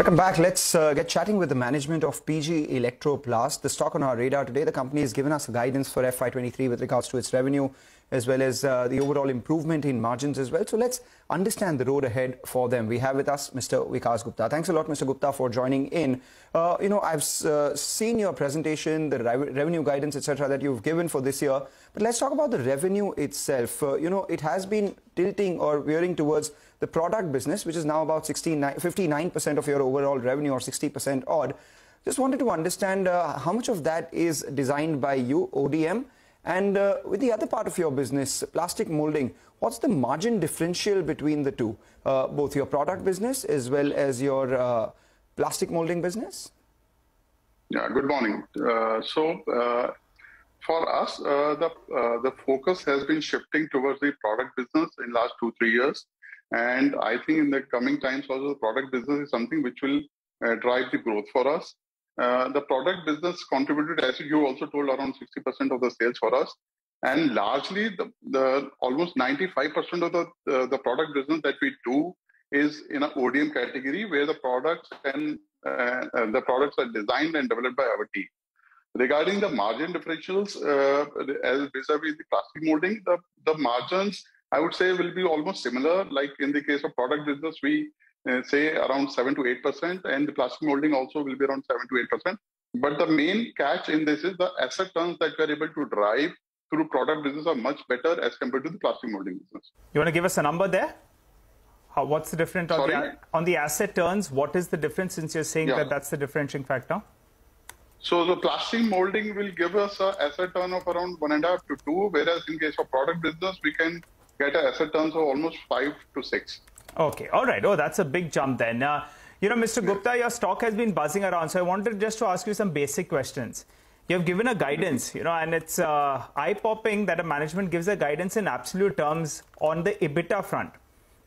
Welcome back. Let's uh, get chatting with the management of PG Electroplast. The stock on our radar today. The company has given us guidance for FY23 with regards to its revenue as well as uh, the overall improvement in margins as well. So let's understand the road ahead for them. We have with us Mr. Vikas Gupta. Thanks a lot, Mr. Gupta, for joining in. Uh, you know, I've uh, seen your presentation, the re revenue guidance, etc., that you've given for this year. But let's talk about the revenue itself. Uh, you know, it has been tilting or veering towards the product business, which is now about 59% of your overall revenue or 60% odd. Just wanted to understand uh, how much of that is designed by you, ODM, and uh, with the other part of your business, plastic molding, what's the margin differential between the two, uh, both your product business as well as your uh, plastic molding business? Yeah, good morning. Uh, so, uh, for us, the the focus has been shifting towards the product business in last two three years. And I think in the coming times also the product business is something which will uh, drive the growth for us. Uh, the product business contributed, as you also told, around 60% of the sales for us. And largely, the, the almost 95% of the, uh, the product business that we do is in an ODM category where the products and uh, the products are designed and developed by our team. Regarding the margin differentials, uh, as vis-a-vis the plastic molding, the, the margins I would say will be almost similar. Like in the case of product business, we uh, say around 7 to 8%, and the plastic molding also will be around 7 to 8%. But the main catch in this is the asset turns that we are able to drive through product business are much better as compared to the plastic molding business. You want to give us a number there? How, what's the difference on the, on the asset turns? What is the difference since you're saying yeah. that that's the differentiating factor? So the plastic molding will give us an asset turn of around one and a half to two, whereas in case of product business, we can get an asset turns of almost five to six. Okay, all right. Oh, that's a big jump then. Uh, you know, Mr. Gupta, your stock has been buzzing around, so I wanted just to ask you some basic questions. You have given a guidance, you know, and it's uh, eye-popping that a management gives a guidance in absolute terms on the EBITDA front.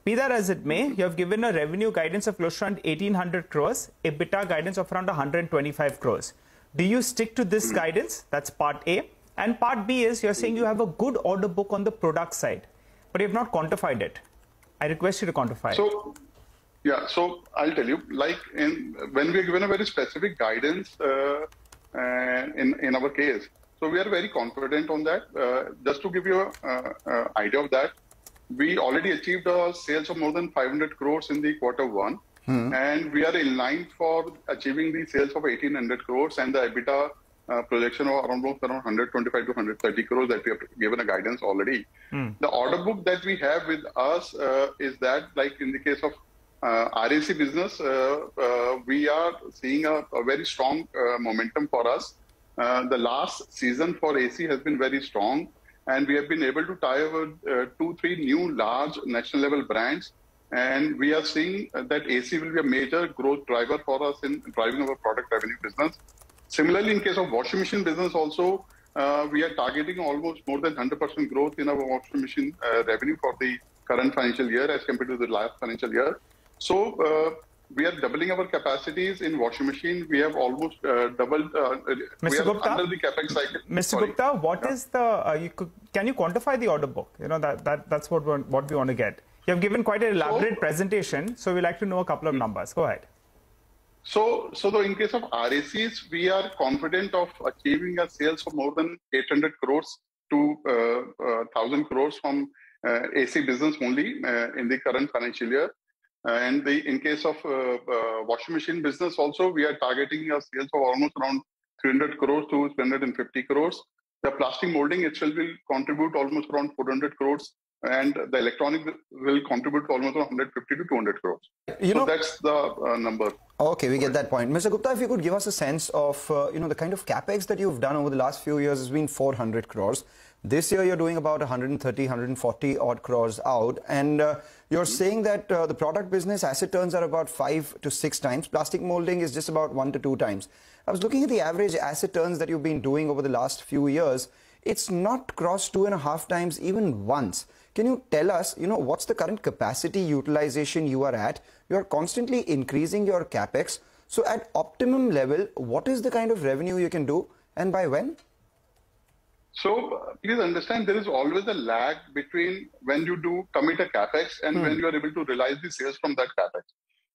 Be that as it may, you have given a revenue guidance of close to around 1800 crores, EBITDA guidance of around 125 crores. Do you stick to this guidance? That's part A. And part B is you're saying you have a good order book on the product side but you have not quantified it. I request you to quantify so, it. Yeah, so I'll tell you, like in when we are given a very specific guidance uh, uh, in, in our case, so we are very confident on that. Uh, just to give you an idea of that, we already achieved a sales of more than 500 crores in the quarter one. Hmm. And we are in line for achieving the sales of 1800 crores and the EBITDA projection of around around 125 to 130 crores that we have given a guidance already. Mm. The order book that we have with us uh, is that, like in the case of uh, RAC business, uh, uh, we are seeing a, a very strong uh, momentum for us. the last season for AC has been very strong, and we have been able to tie over two, three new large national level brands. And we are seeing that AC will be a major growth driver for us in driving our product revenue business. Similarly, in case of washing machine business also, uh, we are targeting almost more than 100% growth in our washing machine uh, revenue for the current financial year as compared to the last financial year. So uh, we are doubling our capacities in washing machine. We have almost uh, doubled. Uh, Mr. Gupta, under the capex cycle. Mr. Sorry. Gupta, what yeah. is the? Uh, you could, can you quantify the order book? You know that that that's what we, what we want to get. You have given quite an elaborate so, presentation, so we like to know a couple of numbers. Go ahead. So, so though in case of RACs, we are confident of achieving a sales of more than 800 crores to uh, uh, 1000 crores from uh, AC business only uh, in the current financial year. And the, in case of uh, uh, washing machine business also, we are targeting a sales of almost around 300 crores to 350 crores. The plastic molding itself will contribute almost around 400 crores and the electronic will contribute to almost 150 to 200 crores. You so know, that's the uh, number. Okay, we get that point. Mr. Gupta, if you could give us a sense of, uh, you know, the kind of capex that you've done over the last few years has been 400 crores. This year you're doing about 130, 140 odd crores out. And uh, you're mm -hmm. saying that uh, the product business asset turns are about five to six times. Plastic molding is just about one to two times. I was looking at the average asset turns that you've been doing over the last few years. It's not crossed two and a half times even once. Can you tell us, you know, what's the current capacity utilization you are at? You are constantly increasing your capex. So at optimum level, what is the kind of revenue you can do and by when? So please understand there is always a lag between when you do commit a capex and hmm. when you are able to realize the sales from that capex.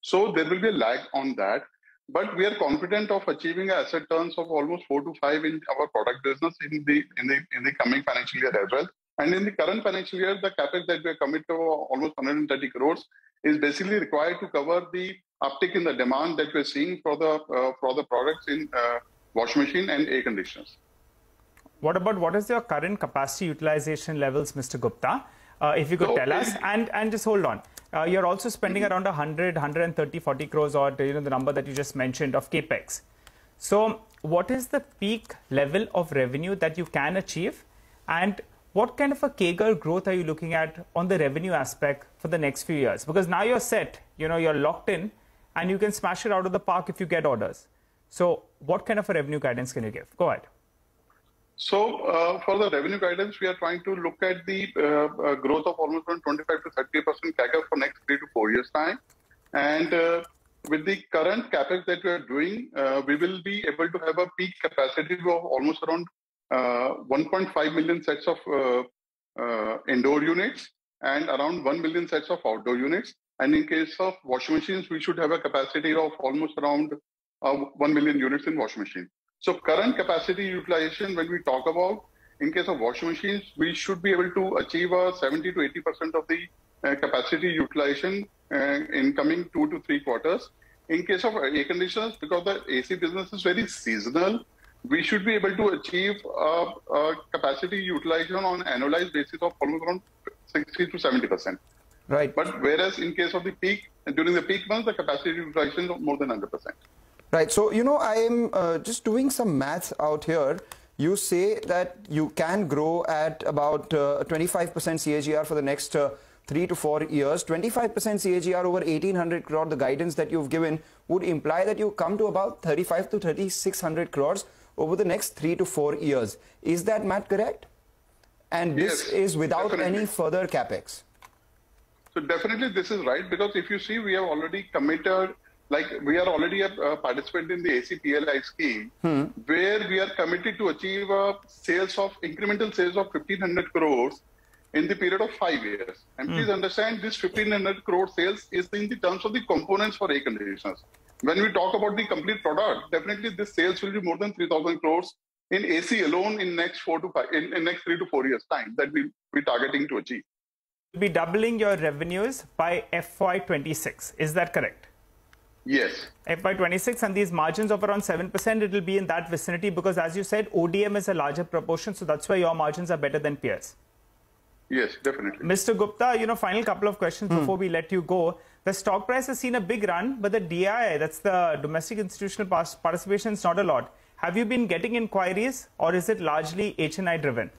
So there will be a lag on that. But we are confident of achieving asset turns of almost four to five in our product business in the in the in the coming financial year as well. And in the current financial year, the capex that we are committed to almost 130 crores is basically required to cover the uptick in the demand that we're seeing for the uh, for the products in uh, washing machine and air conditioners. What about what is your current capacity utilization levels, Mr. Gupta? Uh, if you could so, tell us, and and just hold on. Uh, you're also spending mm-hmm. around 100, 130, 40 crores, or you know the number that you just mentioned of capex. So, what is the peak level of revenue that you can achieve, and what kind of a CAGR growth are you looking at on the revenue aspect for the next few years? Because now you're set, you know, you're locked in, and you can smash it out of the park if you get orders. So, what kind of a revenue guidance can you give? Go ahead. So uh, for the revenue guidance, we are trying to look at the uh, uh, growth of almost around 25 to 30 percent CAGR for next three to four years time. And uh, with the current capex that we are doing, uh, we will be able to have a peak capacity of almost around Uh, 1.5 million sets of uh, uh, indoor units and around 1 million sets of outdoor units. And in case of washing machines, we should have a capacity of almost around 1 million units in washing machine. So current capacity utilization, when we talk about, in case of washing machines, we should be able to achieve a 70 to 80% of the uh, capacity utilization uh, in coming two to three quarters. In case of air conditioners, because the AC business is very seasonal, we should be able to achieve a, a capacity utilization on annualized basis of almost around 60 to 70%. Right. But whereas in case of the peak, during the peak months, the capacity utilization is more than 100%. Right. So, you know, I am uh, just doing some math out here. You say that you can grow at about 25% uh, CAGR for the next uh, three to four years. 25% CAGR over 1800 crore, the guidance that you've given would imply that you come to about 35 to 3600 crores over the next three to four years. Is that math correct? And this yes, is without definitely. any further capex. So definitely this is right because if you see we have already committed like we are already a, a participant in the ACPLI scheme, hmm. where we are committed to achieve a sales of incremental sales of 1500 crores in the period of five years. And hmm. please understand, this 1500 crore sales is in the terms of the components for air conditioners. When we talk about the complete product, definitely this sales will be more than 3000 crores in AC alone in next four to five, in, in next three to four years time that we we targeting to achieve. You'll be doubling your revenues by FY26. Is that correct? Yes. FY26 and these margins of around 7%, it will be in that vicinity because as you said, ODM is a larger proportion. So that's why your margins are better than peers. Yes, definitely. Mr. Gupta, you know, final couple of questions hmm. before we let you go. The stock price has seen a big run, but the DI, that's the domestic institutional participation, is not a lot. Have you been getting inquiries or is it largely HNI driven?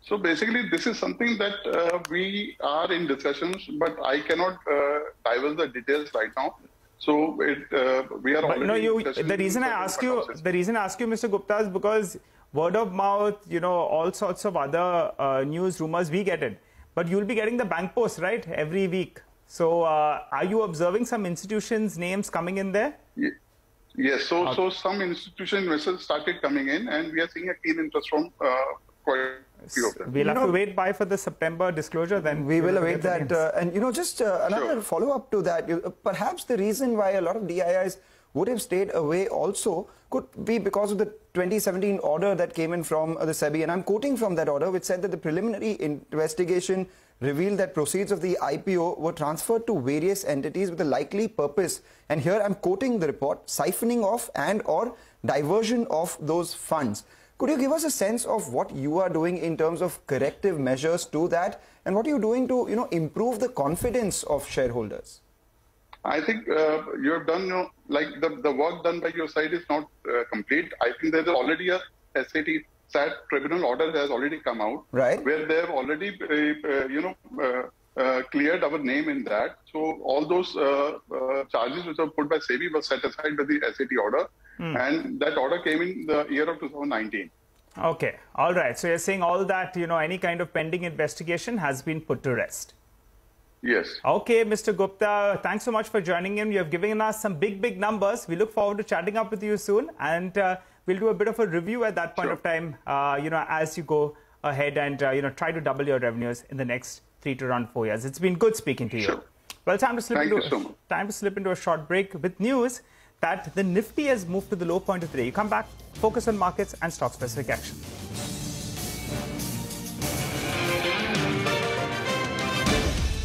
So basically, this is something that uh, we are in discussions, but I cannot uh, divulge the details right now. So it, uh, we are. But no, you. The reason I ask you, the reason I ask you, Mr. Gupta, is because word of mouth, you know, all sorts of other uh, news rumors we get it. But you'll be getting the BENPOS right every week. So uh, are you observing some institutions' names coming in there? Yes. So okay. so some institution investors started coming in, and we are seeing a keen interest from uh, quite We'll have know, to wait by for the September disclosure then. We will await that. Uh, and, you know, just uh, another sure. follow-up to that. You, uh, perhaps the reason why a lot of DIIs would have stayed away also could be because of the 2017 order that came in from the SEBI. And I'm quoting from that order, which said that the preliminary investigation revealed that proceeds of the IPO were transferred to various entities with a likely purpose. And here I'm quoting the report, siphoning off and or diversion of those funds. Could you give us a sense of what you are doing in terms of corrective measures to that and what are you doing to you know, improve the confidence of shareholders? I think uh, you have done, you know, like the, the work done by your side is not uh, complete. I think there is already a SAT SAT tribunal order has already come out, right? Where they have already, uh, uh you know, uh, uh, cleared our name in that. So all those charges which were put by SEBI were set aside by the SAT order. Mm. And that order came in the year of 2019. Okay. All right. So you're saying all that, you know, any kind of pending investigation has been put to rest. Yes. Okay, Mr. Gupta, thanks so much for joining in. You have given us some big, big numbers. We look forward to chatting up with you soon. And uh, we'll do a bit of a review at that point sure. of time, uh, you know, as you go ahead and, uh, you know, try to double your revenues in the next three to around four years. It's been good speaking to you. Sure. Well, time to slip Thank into so time to slip into a short break with news that the Nifty has moved to the low point of the day. You come back, focus on markets and stock specific action.